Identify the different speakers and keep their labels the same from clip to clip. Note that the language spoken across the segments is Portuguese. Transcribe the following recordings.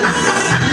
Speaker 1: 何?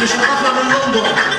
Speaker 1: Michel Kaufman em London.